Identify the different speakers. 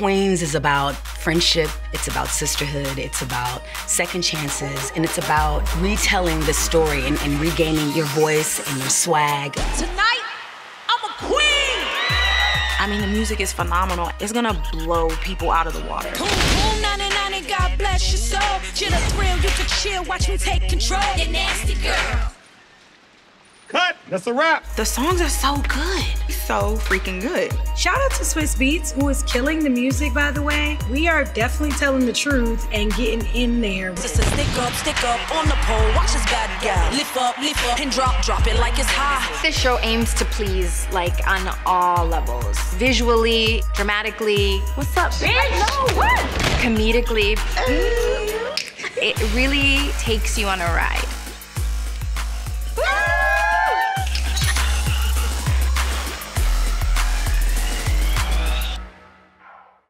Speaker 1: Queens is about friendship, it's about sisterhood, it's about second chances, and it's about retelling the story and, and regaining your voice and your swag.
Speaker 2: Tonight, I'm a queen!
Speaker 3: I mean, the music is phenomenal. It's gonna blow people out of the water.
Speaker 2: Boom, boom, 99, God bless your soul. Chill a thrill, you can chill, watch me take control. You nasty girl.
Speaker 4: Cut! That's a wrap.
Speaker 3: The songs are so good. So freaking good.
Speaker 5: Shout out to Swizz Beatz, who is killing the music, by the way. We are definitely telling the truth and getting in there.
Speaker 2: Just a stick up, stick up on the pole. Watch this bad guy. Lift up, lift up, and drop, drop it like it's high.
Speaker 6: This show aims to please, like, on all levels. Visually, dramatically. What's up, bitch? No, what? Comedically. It really takes you on a ride.